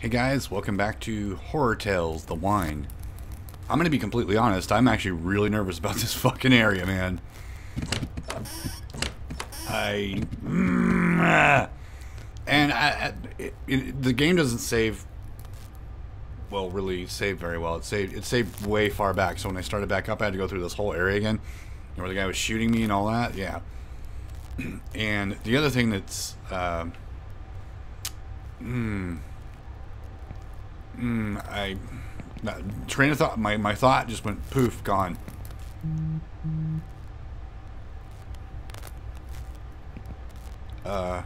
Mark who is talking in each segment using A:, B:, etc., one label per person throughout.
A: Hey guys, welcome back to Horror Tales, The Wine. I'm gonna be completely honest, I'm actually really nervous about this fucking area, man. I... Mm, and I, it, it, the game doesn't save... Well, really save very well. It saved, it saved way far back, so when I started back up, I had to go through this whole area again. Where the guy was shooting me and all that, yeah. and the other thing that's... Uh, hmm... Mm, I train of thought. My my thought just went poof, gone. Uh.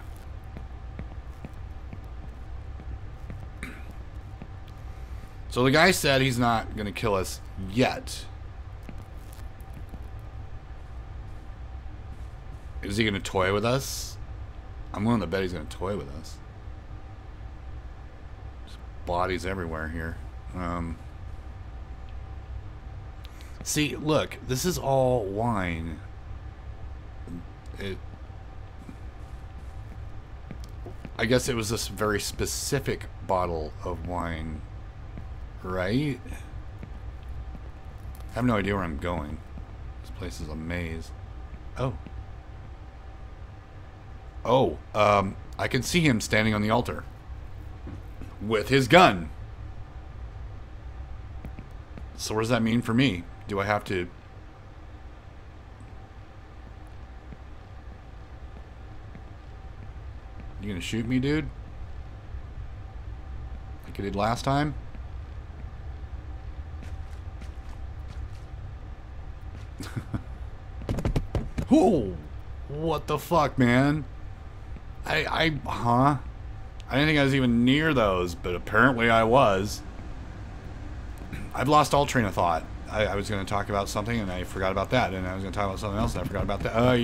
A: So the guy said he's not going to kill us yet. Is he going to toy with us? I'm willing to bet he's going to toy with us bodies everywhere here. Um, see, look, this is all wine. It. I guess it was this very specific bottle of wine, right? I have no idea where I'm going. This place is a maze. Oh. Oh, um, I can see him standing on the altar with his gun. So what does that mean for me? Do I have to... You gonna shoot me, dude? Like I did last time? Whoa! What the fuck, man? I, I, huh? I didn't think I was even near those, but apparently I was. I've lost all train of thought. I, I was going to talk about something and I forgot about that, and I was going to talk about something else and I forgot about that. Oh,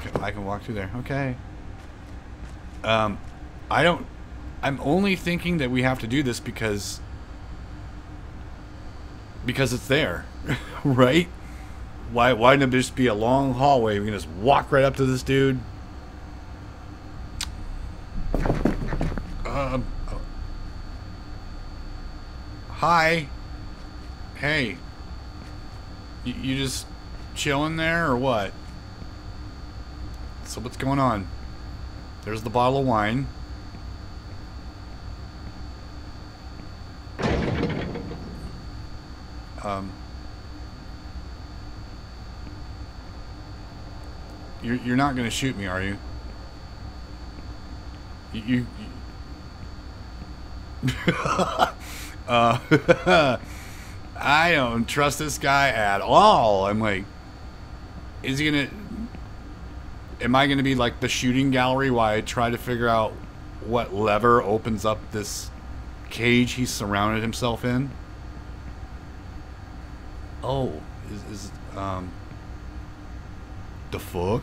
A: can, I can walk through there. Okay. Um, I don't. I'm only thinking that we have to do this because because it's there, right? Why, why didn't it just be a long hallway? We can just walk right up to this dude. Um, oh. Hi. Hey. You, you just chilling there or what? So what's going on? There's the bottle of wine. Um... You're, you're not going to shoot me, are you? You... you, you uh, I don't trust this guy at all. I'm like, is he going to... Am I going to be like the shooting gallery while I try to figure out what lever opens up this cage he's surrounded himself in? Oh, is, is um the fuck?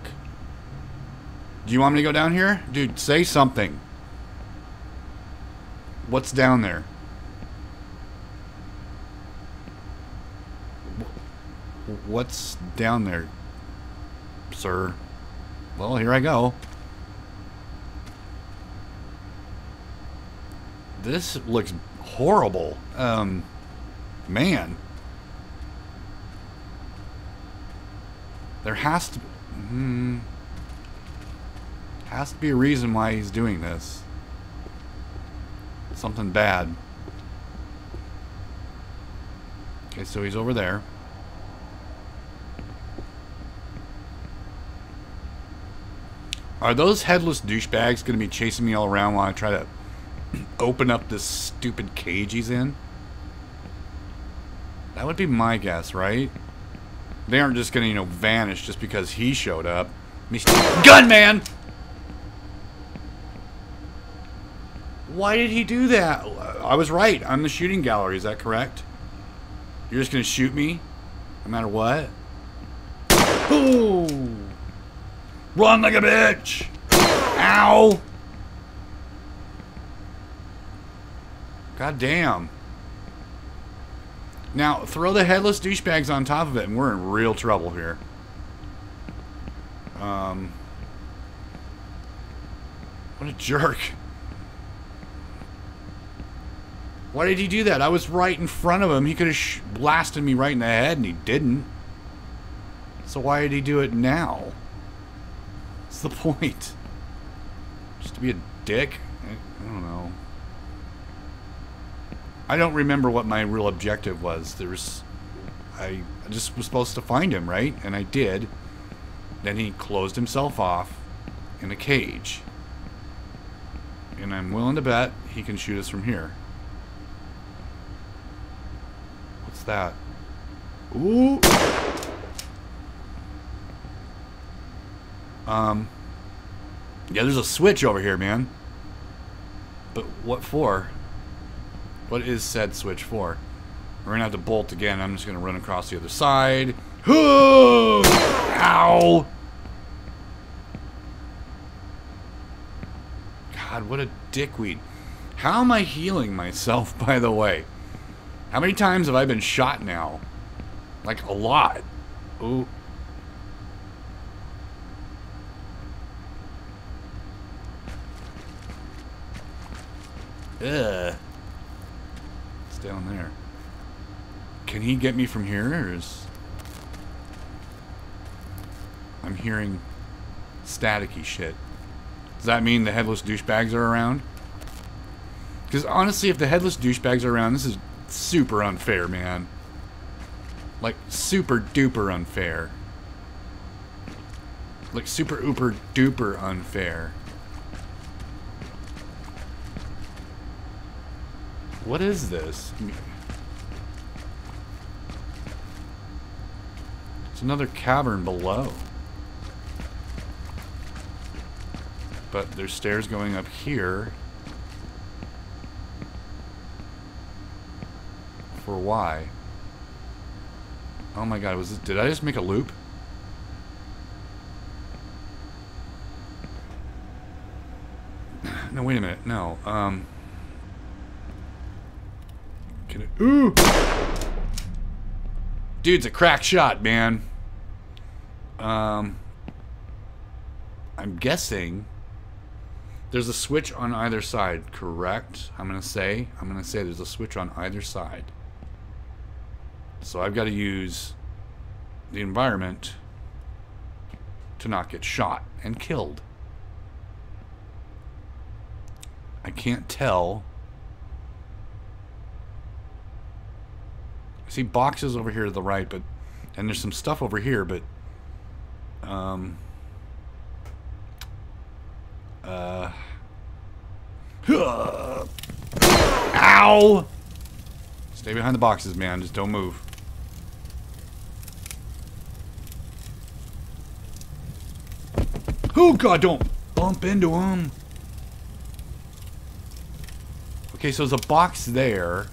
A: Do you want me to go down here? Dude, say something. What's down there? What's down there, sir? Well, here I go. This looks horrible. Um, man. There has to... Hmm. Has to be a reason why he's doing this. Something bad. Okay, so he's over there. Are those headless douchebags going to be chasing me all around while I try to open up this stupid cage he's in? That would be my guess, right? They aren't just to, you know, vanish just because he showed up. Gunman! Why did he do that? I was right. I'm the shooting gallery. Is that correct? You're just to shoot me? No matter what? Ooh! Run like a bitch! Ow! God damn. Now, throw the headless douchebags on top of it, and we're in real trouble here. Um, What a jerk. Why did he do that? I was right in front of him. He could have blasted me right in the head, and he didn't. So why did he do it now? What's the point? Just to be a dick? I, I don't know. I don't remember what my real objective was. There's... I, just was supposed to find him, right? And I did. Then he closed himself off in a cage. And I'm willing to bet he can shoot us from here. What's that? Ooh! Um... Yeah, there's a switch over here, man. But what for? What is said switch for? We're gonna have to bolt again. I'm just gonna run across the other side. Ow! God, what a dickweed. How am I healing myself, by the way? How many times have I been shot now? Like, a lot. Ooh. Ugh. It's down there. Can he get me from here, or is... I'm hearing staticky shit. Does that mean the headless douchebags are around? Because honestly, if the headless douchebags are around, this is super unfair, man. Like, super duper unfair. Like, super ooper duper unfair. What is this? Another cavern below. But there's stairs going up here. For why? Oh my god, was this, did I just make a loop? No, wait a minute. No, um... Can it, ooh! Dude's a crack shot, man. Um... I'm guessing there's a switch on either side, correct? I'm going to say, I'm going to say there's a switch on either side. So I've got to use the environment to not get shot and killed. I can't tell. I see boxes over here to the right, but and there's some stuff over here, but um uh. Ow! Stay behind the boxes, man. Just don't move. Oh, God, don't bump into him. Okay, so there's a box there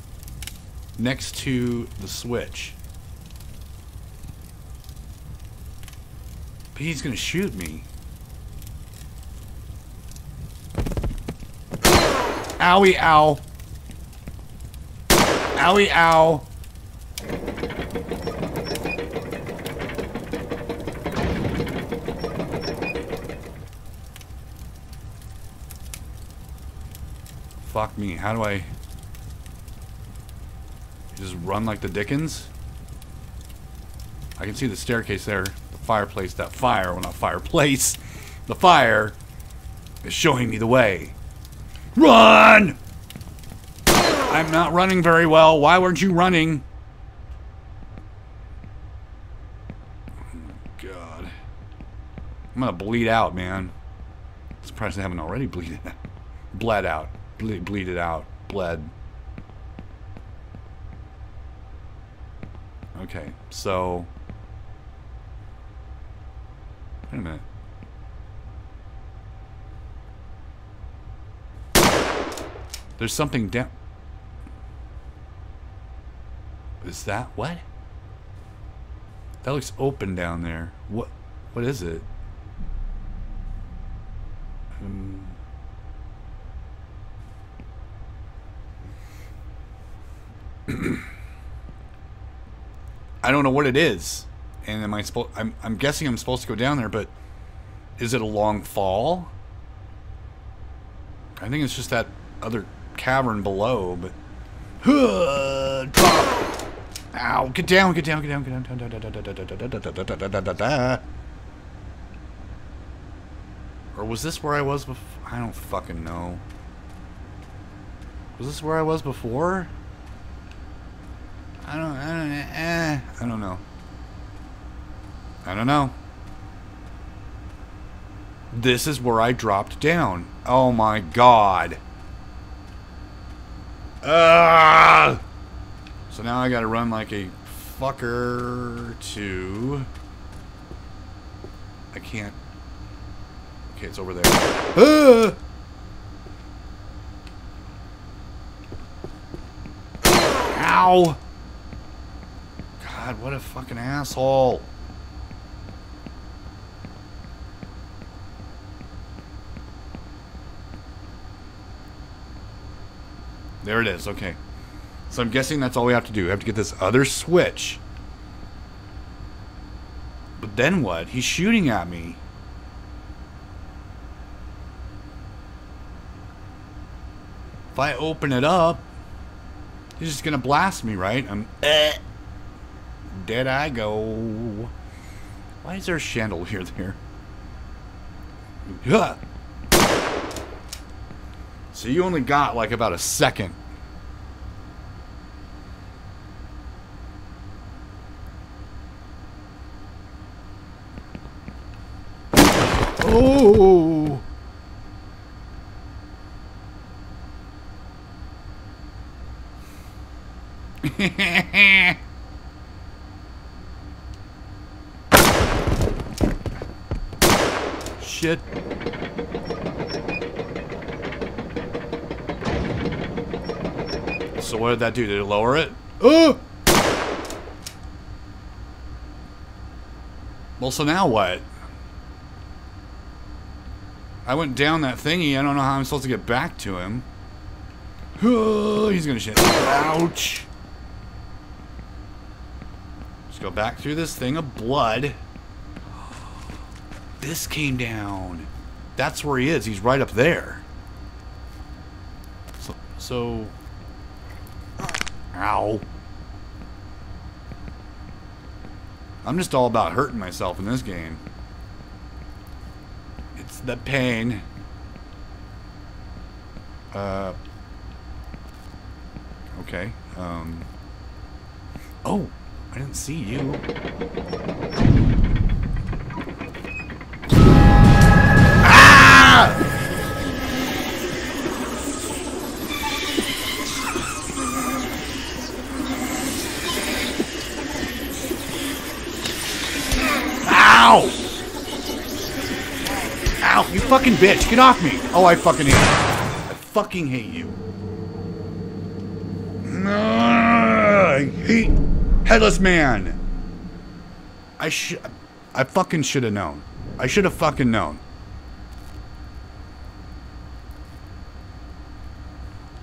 A: next to the switch. But he's to shoot me. Owie, ow. Owie, ow. Fuck me. How do I... Just run like the Dickens? I can see the staircase there. Fireplace. That fire. Well, not fireplace. The fire is showing me the way. Run! I'm not running very well. Why weren't you running? God. I'm gonna bleed out, man. surprised I haven't already bleeded out. Bled out. Ble bleed it out. Bled. Okay, so... Wait a minute. There's something down... Is that... What? That looks open down there. What? What is it? Um... I don't know what it is. And am I supposed... I'm, I'm guessing I'm supposed to go down there, but... Is it a long fall? I think it's just that other cavern below, but. Ow! Get down! Get down! Get down! Get down! Or was this where I was before? I don't fucking know. Was this where I was before? I don't. I don't. Eh, I don't know. I don't know. This is where I dropped down. Oh my god. Ah! So now I gotta run like a fucker to... I can't... Okay, it's over there. Ah! Ow! God, what a fucking asshole. There it is, okay. So I'm guessing that's all we have to do. We have to get this other switch. But then what? He's shooting at me. If I open it up, he's just gonna blast me, right? I'm eh. Dead I go. Why is there a chandelier there? Yeah. So you only got like about a second. Oh! Shit. So what did that do? Did it lower it? Oh! Well, so now what? I went down that thingy. I don't know how I'm supposed to get back to him. Oh, he's gonna shit. Ouch. Just go back through this thing of blood. This came down. That's where he is. He's right up there. So, so Ow. I'm just all about hurting myself in this game. It's the pain. Uh. Okay. Um. Oh, I didn't see you. Ow! Ow, you fucking bitch. Get off me. Oh, I fucking hate you. I fucking hate you. I hate Headless Man. I should... I fucking should have known. I should have fucking known.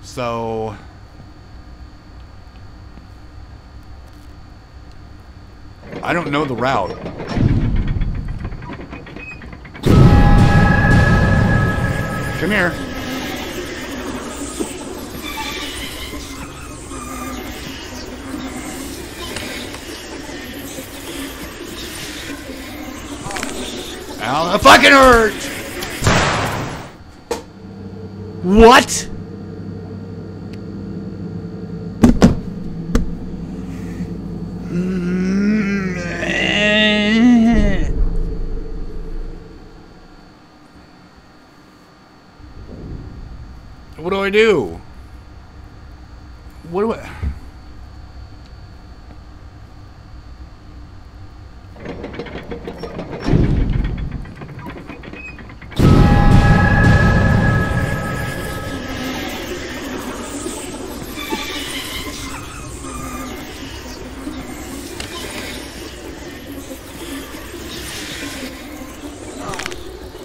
A: So... I don't know the route. Come here. Ow, that fucking hurt! What? What do I do? What do I...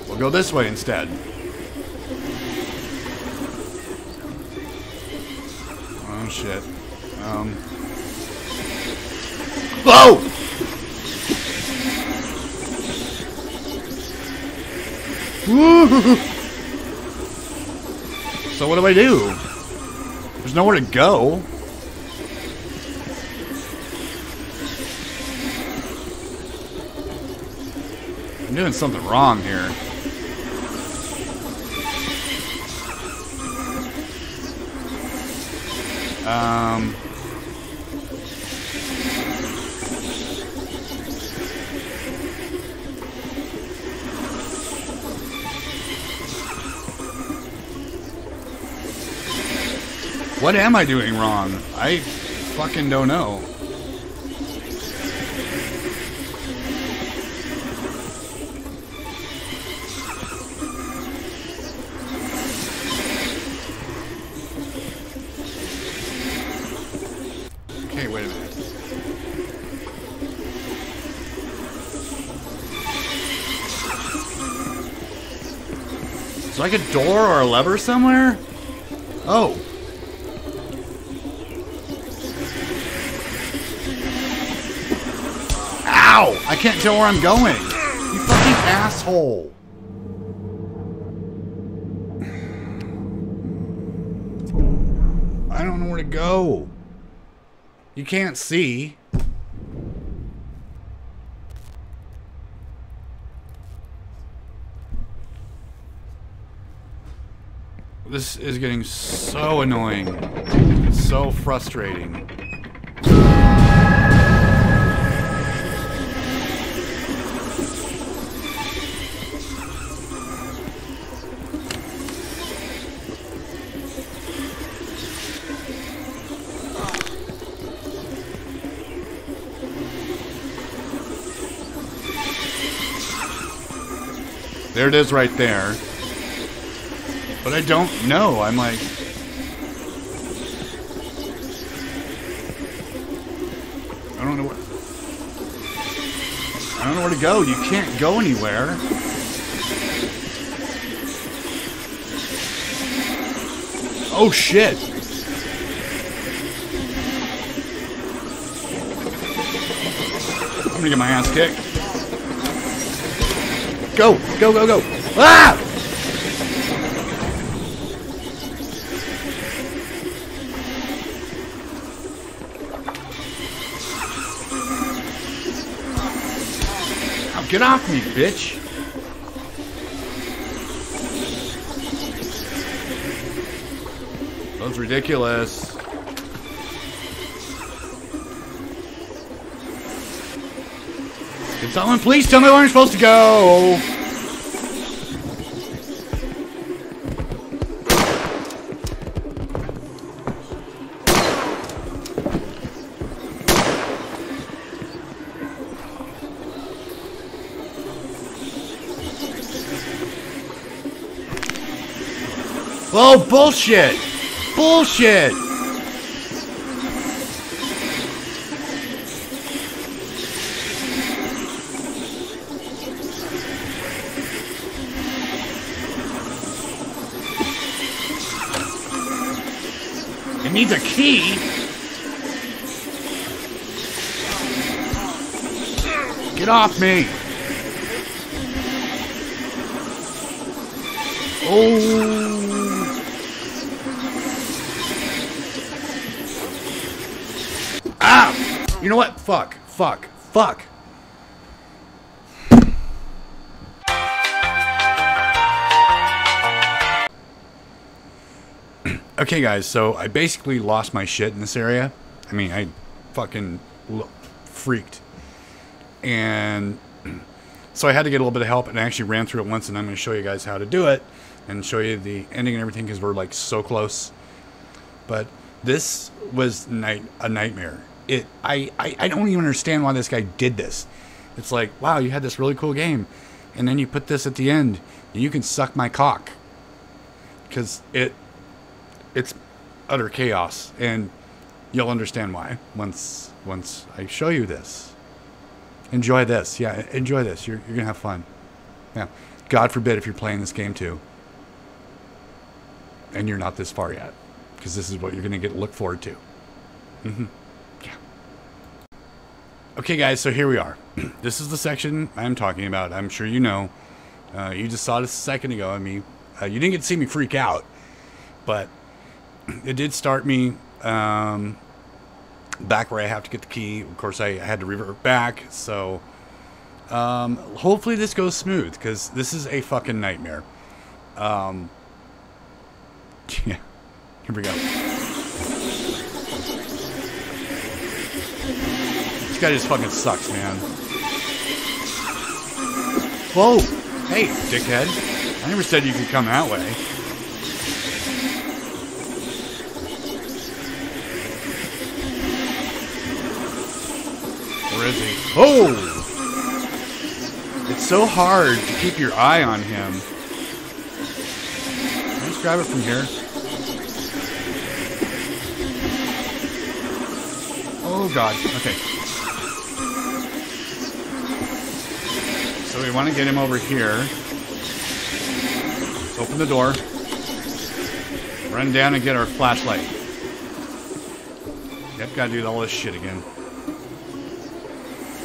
A: We'll go this way instead. Shit. Um. Whoa! So what do I do? There's nowhere to go. I'm doing something wrong here. Um... What am I doing wrong? I fucking don't know. Like a door or a lever somewhere? Oh. Ow! I can't tell where I'm going. You fucking asshole. I don't know where to go. You can't see. This is getting so annoying. So frustrating. There it is right there. But I don't know. I'm like... I don't know what... I don't know where to go. You can't go anywhere. Oh, shit. I'm gonna get my ass kicked. Go, go, go, go. Ah! Get off me, bitch. That's ridiculous. Can someone please tell me where I'm supposed to go? Oh, bullshit! Bullshit! It needs a key. Get off me. Oh. Ah! You know what? Fuck. Fuck. Fuck. Okay, guys, so I basically lost my shit in this area. I mean, I fucking freaked. And so I had to get a little bit of help, and I actually ran through it once, and I'm going to show you guys how to do it and show you the ending and everything because we're like so close. But this was night a nightmare. It I, I I don't even understand why this guy did this. It's like wow, you had this really cool game, and then you put this at the end, and you can suck my cock because it it's utter chaos, and you'll understand why once once I show you this. Enjoy this, yeah. Enjoy this. You're you're gonna have fun. Yeah. God forbid if you're playing this game too, and you're not this far yet, because this is what you're gonna get look forward to. hmm Yeah. Okay, guys. So here we are. this is the section I'm talking about. I'm sure you know. Uh, you just saw this a second ago. I mean, uh, you didn't get to see me freak out, but it did start me um, back where I have to get the key. Of course, I had to revert back, so um, hopefully this goes smooth because this is a fucking nightmare. Um, yeah, here we go. Guy just fucking sucks, man. Whoa! Hey, dickhead. I never said you could come that way. Where is he? Oh! It's so hard to keep your eye on him. Just grab it from here? Oh god. Okay. We want to get him over here. Let's open the door. Run down and get our flashlight. Yep, gotta do all this shit again.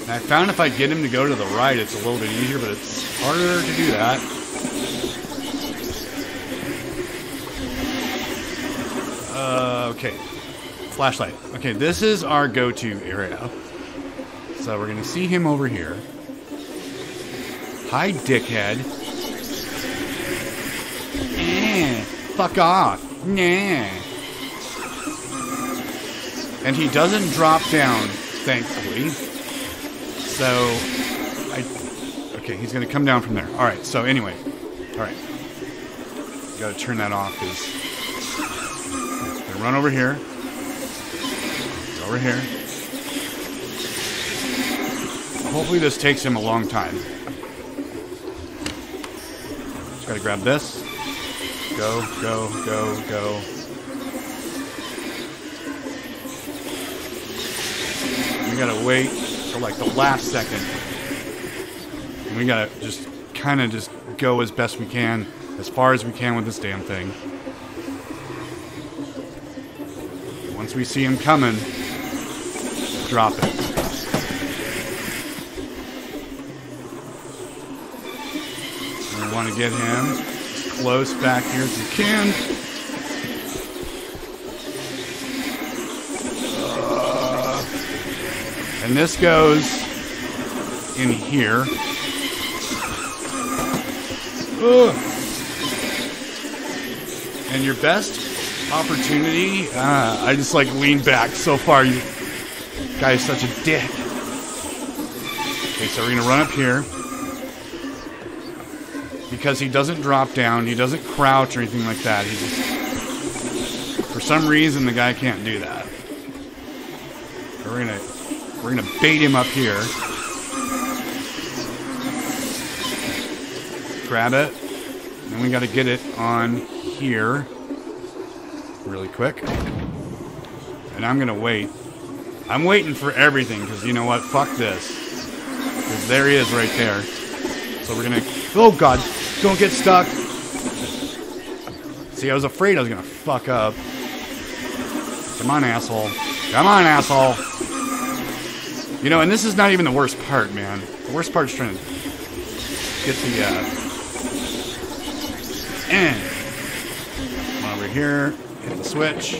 A: And I found if I get him to go to the right, it's a little bit easier, but it's harder to do that. Uh, okay. Flashlight. Okay, this is our go-to area. So we're to see him over here. Hi, dickhead. Eh, fuck off. Nah. And he doesn't drop down, thankfully. So, I... Okay, he's to come down from there. Alright, so anyway. Alright. Got to turn that off, because... Run over here. Over here. Hopefully this takes him a long time. Gotta grab this. Go, go, go, go. We gotta wait till like the last second. We gotta just kind of just go as best we can, as far as we can with this damn thing. Once we see him coming, drop it. And we want to get him as close back here as you can. Uh, and this goes in here. Ugh. And your best opportunity, uh, I just like lean back so far. You guy is such a dick. Okay, so we're gonna run up here. Because he doesn't drop down, he doesn't crouch or anything like that. Just for some reason the guy can't do that. We're gonna we're gonna bait him up here. Grab it. And we gotta get it on here really quick. And I'm gonna wait I'm waiting for everything because you know what? Fuck this. Because there he is right there. So we're gonna. Oh god! Don't get stuck. See, I was afraid I was gonna fuck up. Come on, asshole. Come on, asshole. You know, and this is not even the worst part, man. The worst part is trying to get the. uh... And come over here, hit the switch.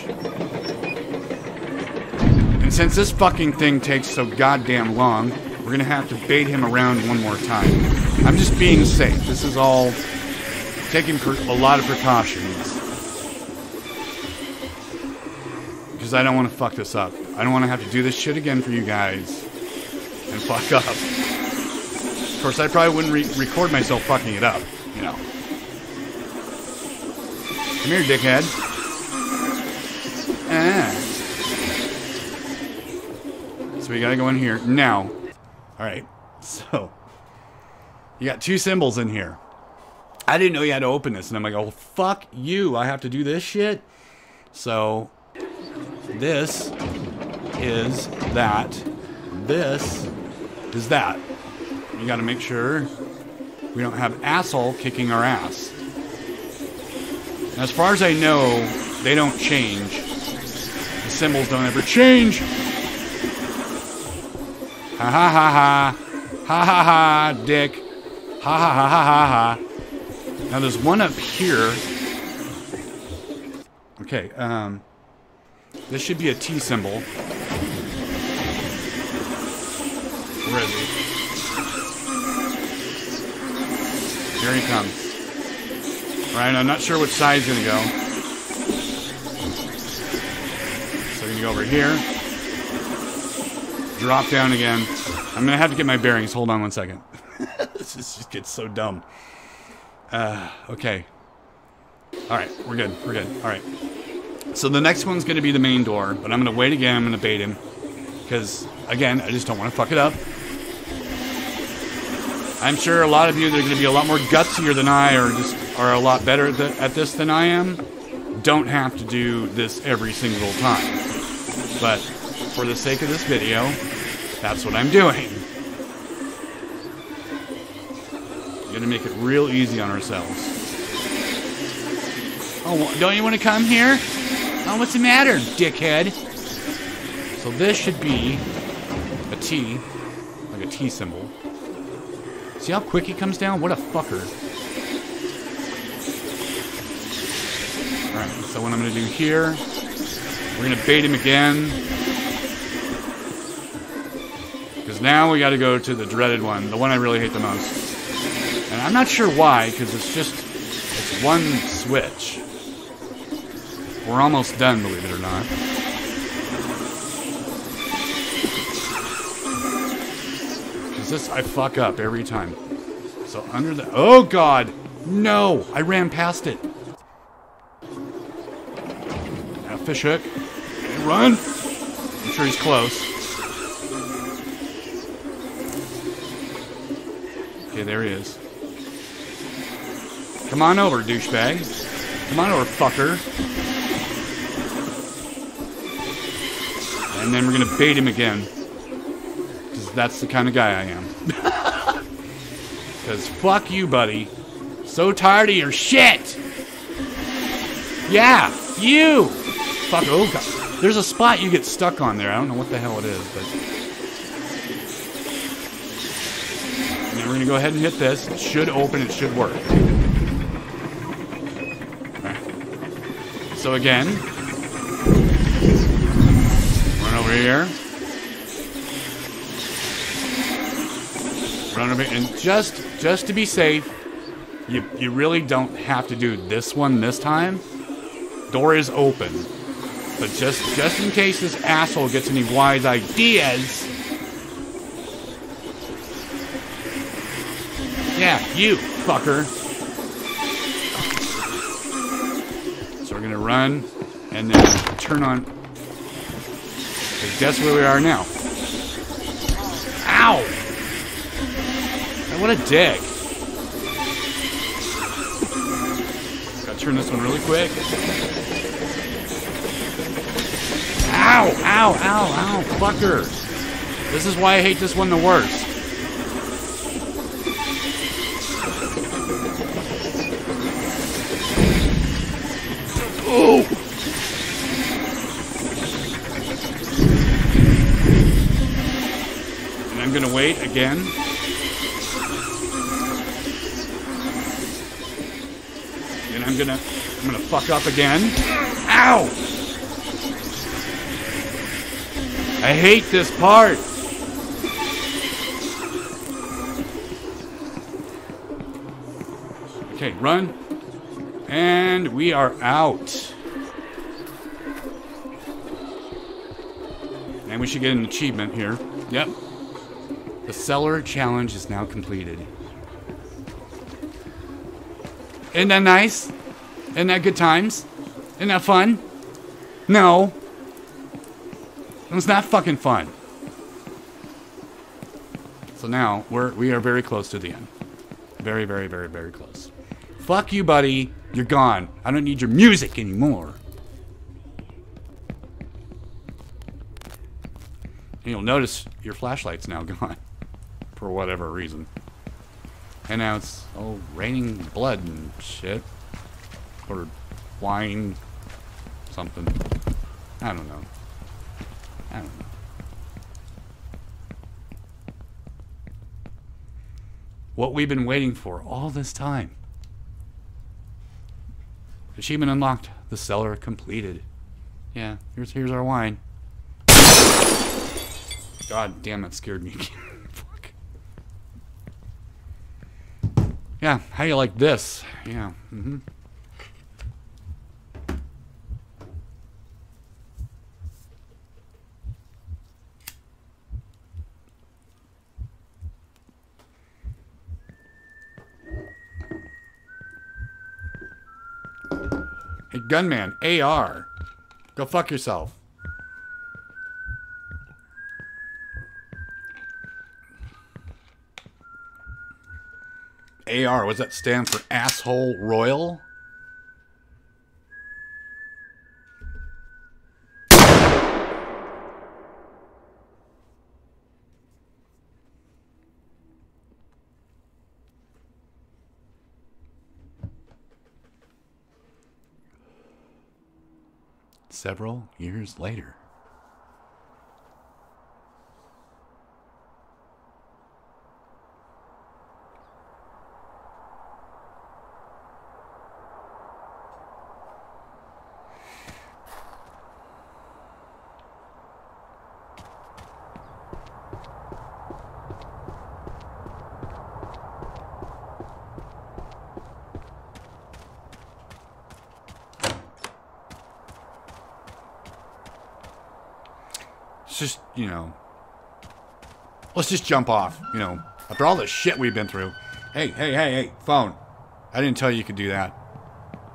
A: And since this fucking thing takes so goddamn long, we're gonna have to bait him around one more time. I'm just being safe. This is all taking a lot of precautions. Because I don't want to fuck this up. I don't want to have to do this shit again for you guys. And fuck up. Of course, I probably wouldn't re record myself fucking it up, you know. Come here, dickhead. Ah. So we gotta go in here. Now. Alright. So. You got two symbols in here. I didn't know you had to open this. And I'm like, oh, fuck you. I have to do this shit? So. This is that. This is that. You gotta make sure we don't have asshole kicking our ass. As far as I know, they don't change. The symbols don't ever change. Ha ha ha ha. Ha ha ha, dick. Ha ha ha ha ha ha. Now there's one up here. Okay, um, this should be a T symbol. Where is he? Here he comes. Right, I'm not sure which side he's gonna go. So we're gonna go over here. Drop down again. I'm gonna have to get my bearings. Hold on one second. This just gets so dumb. Uh, okay. All right, we're good. We're good. All right. So the next one's going to be the main door, but I'm going to wait again. I'm going to bait him because, again, I just don't want to fuck it up. I'm sure a lot of you that are going to be a lot more gutsier than I, or just are a lot better at this than I am, don't have to do this every single time. But for the sake of this video, that's what I'm doing. We're gonna make it real easy on ourselves. Oh, don't you want to come here? Oh, what's the matter, dickhead? So this should be a T, like a T symbol. See how quick he comes down? What a fucker. Alright, so what I'm to do here, we're to bait him again. Because now we got to go to the dreaded one, the one I really hate the most. I'm not sure why, because it's just, it's one switch. We're almost done, believe it or not. Because this, I fuck up every time. So under the, oh god, no, I ran past it. Now fish hook, okay, run. I'm sure he's close. Okay, there he is. Come on over, douchebag. Come on over, fucker. And then we're gonna bait him again. Because that's the kind of guy I am. Because fuck you, buddy. So tired of your shit! Yeah, you! Fuck, oh god. There's a spot you get stuck on there. I don't know what the hell it is, but... And then we're gonna go ahead and hit this. It should open, it should work. So again, run over here. Run over here. and just just to be safe, you you really don't have to do this one this time. Door is open. But just just in case this asshole gets any wise ideas. Yeah, you fucker. Run and then turn on. Guess where we are now? Ow! what a dick! Gotta turn this one really quick. Ow! Ow! Ow! Ow! Fucker! This is why I hate this one the worst. Wait again. And I'm gonna I'm gonna fuck up again. Ow! I hate this part. Okay, run. And we are out. And we should get an achievement here. Yep. The cellar challenge is now completed. Isn't that nice? Isn't that good times? Isn't that fun? No. It's not fucking fun. So now we're we are very close to the end. Very, very, very, very close. Fuck you, buddy. You're gone. I don't need your music anymore. And you'll notice your flashlight's now gone. For whatever reason. And now it's, all raining blood and shit. Or wine. Something. I don't know. I don't know. What we've been waiting for all this time. Achievement unlocked. The cellar completed. Yeah, here's here's our wine. God damn, that scared me. Fuck. Yeah, how you like this? Yeah. Mm-hmm. Hey, gunman, AR. Go fuck yourself. AR, what does that stand for? Asshole Royal? Several years later. It's just, you know, let's just jump off, you know, after all the shit we've been through. Hey, hey, hey, hey, phone. I didn't tell you you could do that.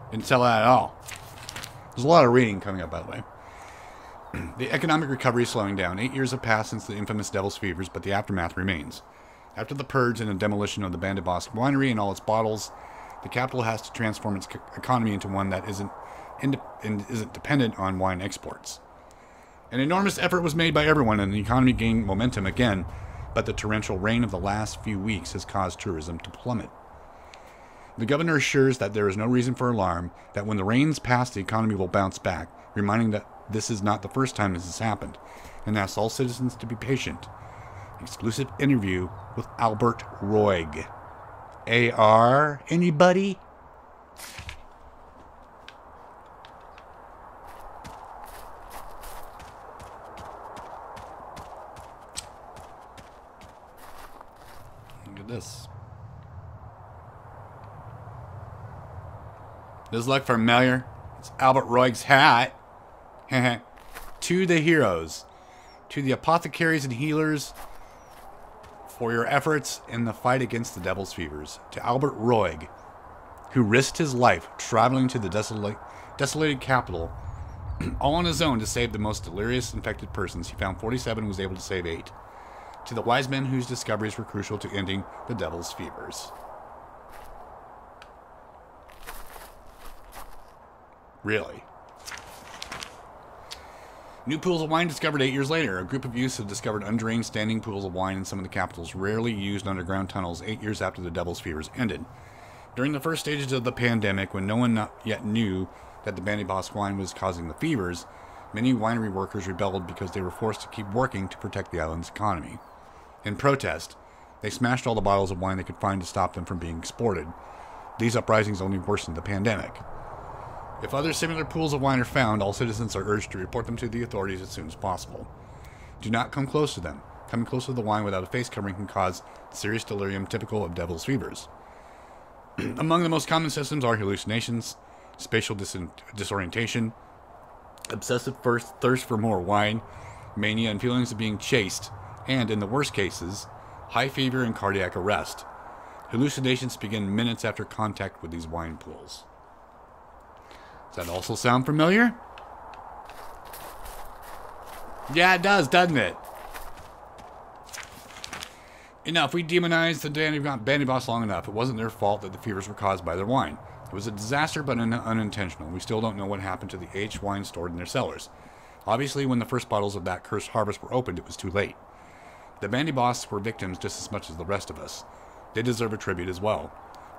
A: Didn't tell that at all. There's a lot of reading coming up, by the way. the economic recovery is slowing down. Eight years have passed since the infamous Devil's Fevers, but the aftermath remains. After the purge and the demolition of the Bandit Bosk winery and all its bottles, the capital has to transform its economy into one that isn't, isn't dependent on wine exports. An enormous effort was made by everyone, and the economy gained momentum again, but the torrential rain of the last few weeks has caused tourism to plummet. The governor assures that there is no reason for alarm, that when the rains pass, the economy will bounce back, reminding that this is not the first time this has happened, and asks all citizens to be patient. Exclusive interview with Albert Roig. AR, anybody? this. Does look familiar? It's Albert Roig's hat. to the heroes, to the apothecaries and healers, for your efforts in the fight against the devil's fevers. To Albert Roig, who risked his life traveling to the desolate, desolated capital, all on his own to save the most delirious infected persons. He found 47 and was able to save 8 to the wise men whose discoveries were crucial to ending the devil's fevers. Really? New pools of wine discovered eight years later. A group of youths have discovered undrained standing pools of wine in some of the capital's rarely used underground tunnels eight years after the Devil's Fevers ended. During the first stages of the pandemic, when no one yet knew that the Bandit Bosk wine was causing the fevers, many winery workers rebelled because they were forced to keep working to protect the island's economy. In protest, they smashed all the bottles of wine they could find to stop them from being exported. These uprisings only worsened the pandemic. If other similar pools of wine are found, all citizens are urged to report them to the authorities as soon as possible. Do not come close to them. Coming close to the wine without a face covering can cause serious delirium typical of devil's fevers. Among the most common symptoms are hallucinations, spatial dis- disorientation, obsessive thirst for more wine, mania, and feelings of being chased and, in the worst cases, high fever and cardiac arrest. Hallucinations begin minutes after contact with these wine pools. Does that also sound familiar? Yeah, it does, doesn't it? You know, if we demonize the Bandit Boss long enough, it wasn't their fault that the fevers were caused by their wine. It was a disaster, but un unintentional. We still don't know what happened to the aged wine stored in their cellars. Obviously, when the first bottles of that cursed harvest were opened, it was too late. The Bandy Bosks were victims just as much as the rest of us. They deserve a tribute as well.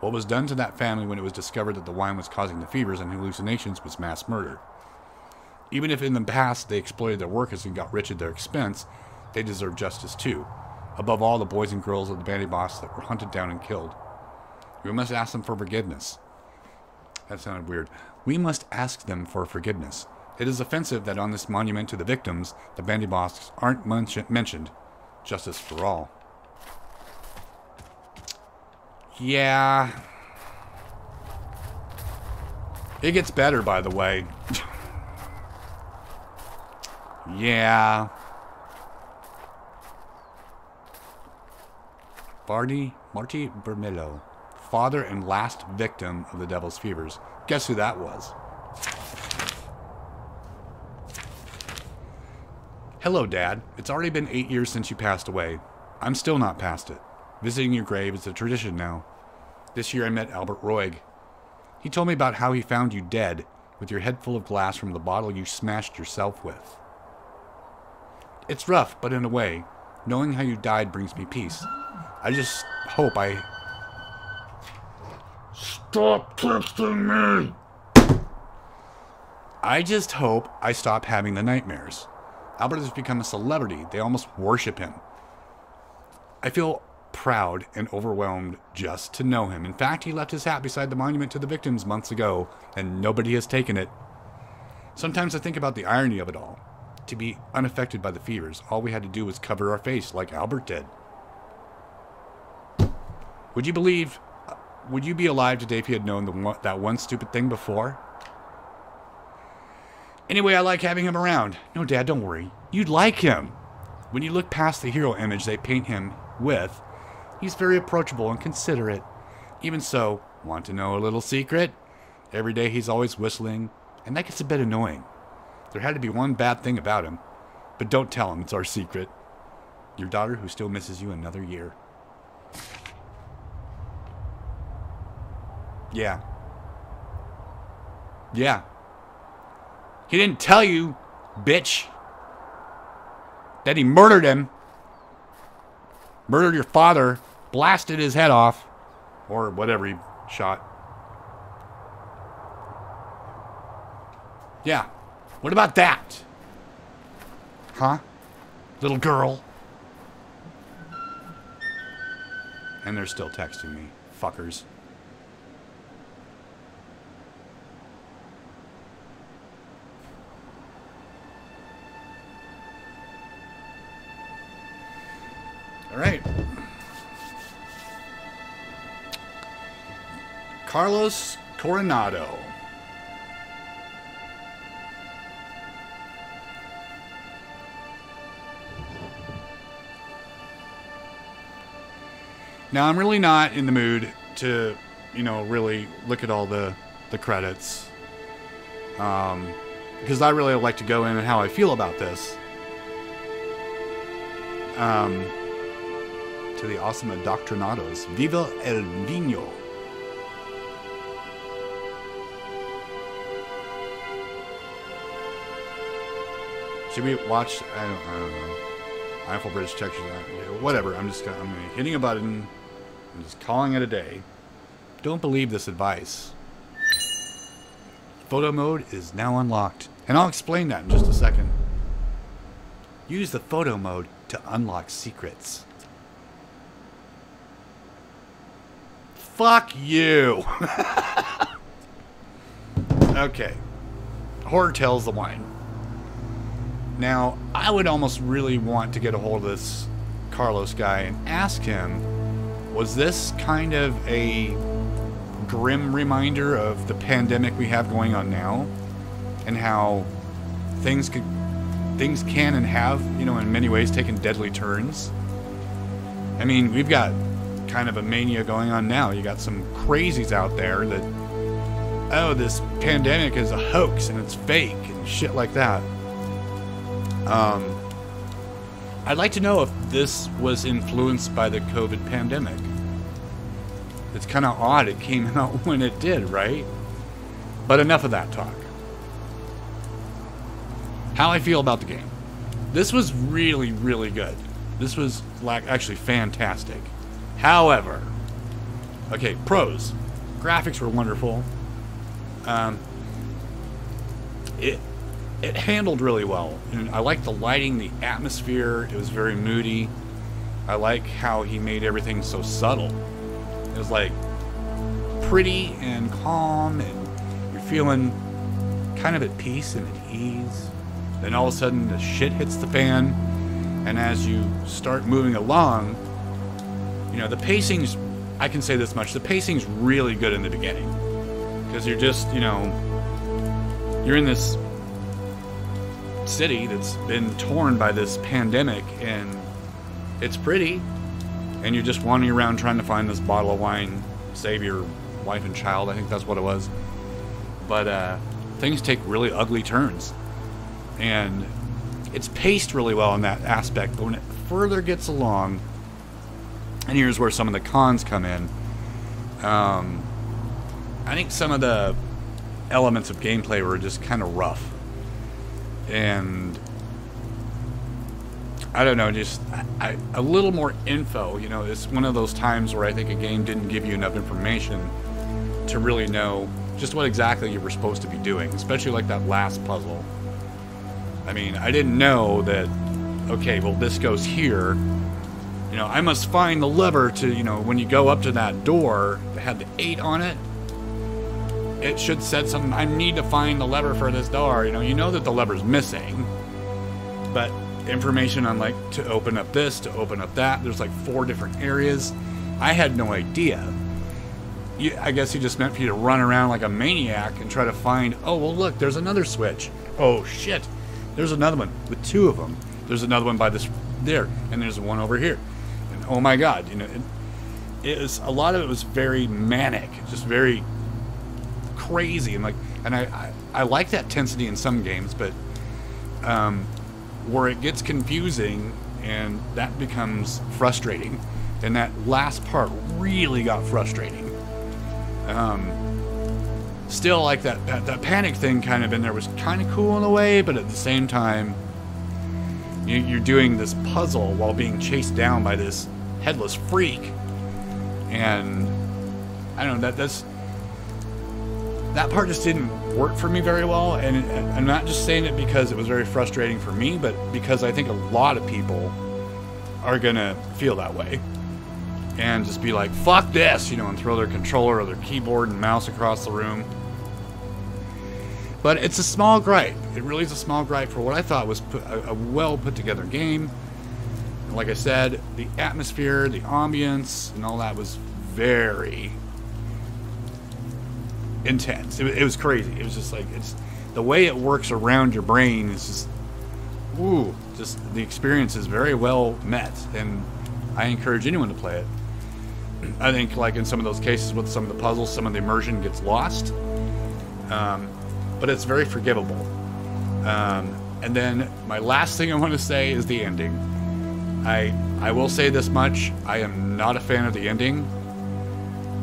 A: What was done to that family when it was discovered that the wine was causing the fevers and hallucinations was mass murder. Even if in the past they exploited their workers and got rich at their expense, they deserve justice too. Above all, the boys and girls of the Bandit Bosks that were hunted down and killed. We must ask them for forgiveness. That sounded weird. We must ask them for forgiveness. It is offensive that on this monument to the victims, the Bandybosks aren't mentioned. Justice for all. Yeah. It gets better, by the way. yeah. Barney Marty Bermillo, father and last victim of the Devil's Fevers. Guess who that was? Hello, Dad. It's already been eight years since you passed away. I'm still not past it. Visiting your grave is a tradition now. This year I met Albert Roig. He told me about how he found you dead, with your head full of glass from the bottle you smashed yourself with. It's rough, but in a way, knowing how you died brings me peace. I just hope I. Stop texting me! I just hope I stop having the nightmares. Albert has become a celebrity. They almost worship him. I feel proud and overwhelmed just to know him. In fact, he left his hat beside the monument to the victims months ago, and nobody has taken it. Sometimes I think about the irony of it all. To be unaffected by the fevers, all we had to do was cover our face like Albert did. Would you believe, uh, would you be alive today if you had known the that one stupid thing before? Anyway, I like having him around. No, Dad, don't worry. You'd like him. When you look past the hero image they paint him with, he's very approachable and considerate. Even so, want to know a little secret? Every day he's always whistling, and that gets a bit annoying. There had to be one bad thing about him, but don't tell him it's our secret. Your daughter who still misses you another year. Yeah. Yeah. He didn't tell you, bitch, that he murdered him. Murdered your father, blasted his head off, or whatever he shot. Yeah. What about that? Huh? Little girl. And they're still texting me. Fuckers. Carlos Coronado. Now I'm really not in the mood to, you know, really look at all the the credits, um, because I really like to go in and how I feel about this. Um, to the awesome Adoctrinados, Viva el Vino. Should we watch? I don't, I don't know. Eiffel Bridge textures. Whatever. I'm just. going I'm hitting a button. I'm just calling it a day. Don't believe this advice. Photo mode is now unlocked, and I'll explain that in just a second. Use the photo mode to unlock secrets. Fuck you. okay. Horror Tales the wine. Now, I would almost really want to get a hold of this Carlos guy and ask him was this kind of a grim reminder of the pandemic we have going on now and how things could things can and have, you know, in many ways taken deadly turns? I mean, we've got kind of a mania going on now. You got some crazies out there that oh, this pandemic is a hoax and it's fake and shit like that. Um, I'd like to know if this was influenced by the COVID pandemic. It's kind of odd it came out when it did, right? But enough of that talk. How I feel about the game. This was really, really good. This was like actually fantastic. However, okay, pros. Graphics were wonderful. Um, it it handled really well. And I like the lighting, the atmosphere. It was very moody. I like how he made everything so subtle. It was like pretty and calm and you're feeling kind of at peace and at ease. Then all of a sudden the shit hits the fan, and as you start moving along, you know, the pacing's, I can say this much, the pacing's really good in the beginning. Because you're just, you know, you're in this city that's been torn by this pandemic, and it's pretty, and you're just wandering around trying to find this bottle of wine, save your wife and child. I think that's what it was. But uh, things take really ugly turns, and it's paced really well in that aspect. But when it further gets along, and here's where some of the cons come in. Um, I think some of the elements of gameplay were just kind of rough, and I don't know, just I, a little more info. You know, it's one of those times where I think a game didn't give you enough information to really know just what exactly you were supposed to be doing, especially like that last puzzle. I mean, I didn't know that, okay, well, this goes here. You know, I must find the lever to, you know, when you go up to that door that had the 8 on it, it should said something, I need to find the lever for this door. You know, you know that the lever's missing, but information on like to open up this, to open up that. There's like four different areas. I had no idea. You, I guess he just meant for you to run around like a maniac and try to find, oh, well, look, there's another switch. Oh, shit. There's another one with two of them. There's another one by this there, and there's one over here. And oh my God, you know, it, it was a lot of it was very manic, just very crazy, and like, and I, I, I like that tensity in some games, but um, where it gets confusing and that becomes frustrating. And that last part really got frustrating. Um, still, like that, that, that panic thing kind of in there was kind of cool in a way, but at the same time, you, you're doing this puzzle while being chased down by this headless freak. And I don't know that that's that part just didn't work for me very well. And I'm not just saying it because it was very frustrating for me, but because I think a lot of people are going to feel that way and just be like, fuck this, you know, and throw their controller or their keyboard and mouse across the room. But it's a small gripe. It really is a small gripe for what I thought was a, a well put together game. Like I said, the atmosphere, the ambience, and all that was very intense. It, it was crazy. It was just like it's the way it works around your brain is just ooh, just the experience is very well met, and I encourage anyone to play it. I think like in some of those cases with some of the puzzles, some of the immersion gets lost, um, but it's very forgivable. Um, and then my last thing I want to say is the ending. I I will say this much: I am not a fan of the ending.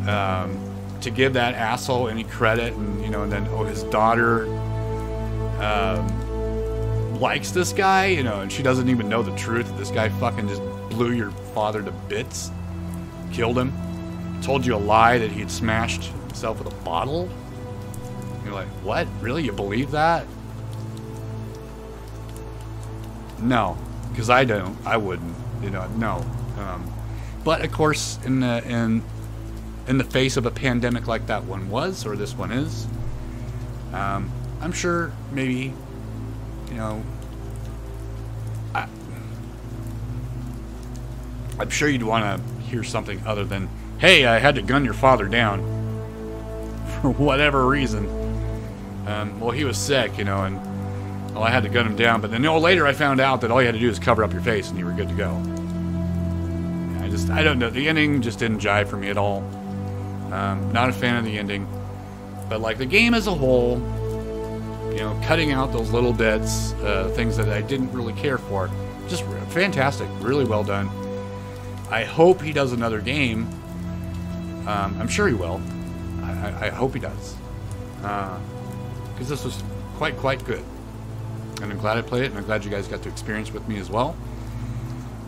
A: Um, to give that asshole any credit, and you know, and then oh, his daughter um, likes this guy, you know, and she doesn't even know the truth. This guy fucking just blew your father to bits, killed him, told you a lie that he had smashed himself with a bottle. You're like, what? Really? You believe that? No, because I don't. I wouldn't. You know, no. Um, but of course, in the in in the face of a pandemic like that one was, or this one is. Um, I'm sure maybe, you know, I, I'm sure you'd want to hear something other than, hey, I had to gun your father down for whatever reason. Um, well, he was sick, you know, and well, I had to gun him down. But then, you know, later I found out that all you had to do is cover up your face and you were good to go. I just, I don't know. The ending just didn't jive for me at all. Um, not a fan of the ending. But like the game as a whole, you know, cutting out those little bits, uh, things that I didn't really care for, just fantastic. Really well done. I hope he does another game. Um, I'm sure he will. I, I hope he does. Because uh, this was quite, quite good. And I'm glad I played it, and I'm glad you guys got to experience with me as well.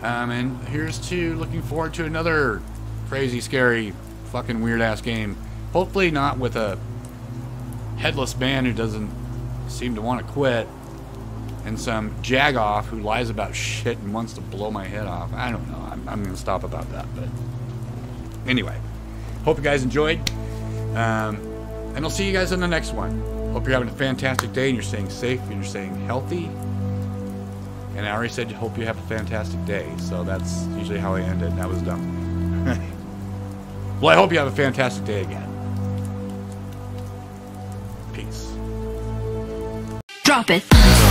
A: Um, and here's to looking forward to another crazy, scary fucking weird ass game. Hopefully not with a headless man who doesn't seem to want to quit and some jagoff who lies about shit and wants to blow my head off. I don't know. I'm, I'm going to stop about that. But anyway, hope you guys enjoyed. Um, and I'll see you guys in the next one. Hope you're having a fantastic day and you're staying safe and you're staying healthy. And I already said, hope you have a fantastic day. So that's usually how I end it. That was dumb. Well, I hope you have a fantastic day again. Peace.
B: Drop it.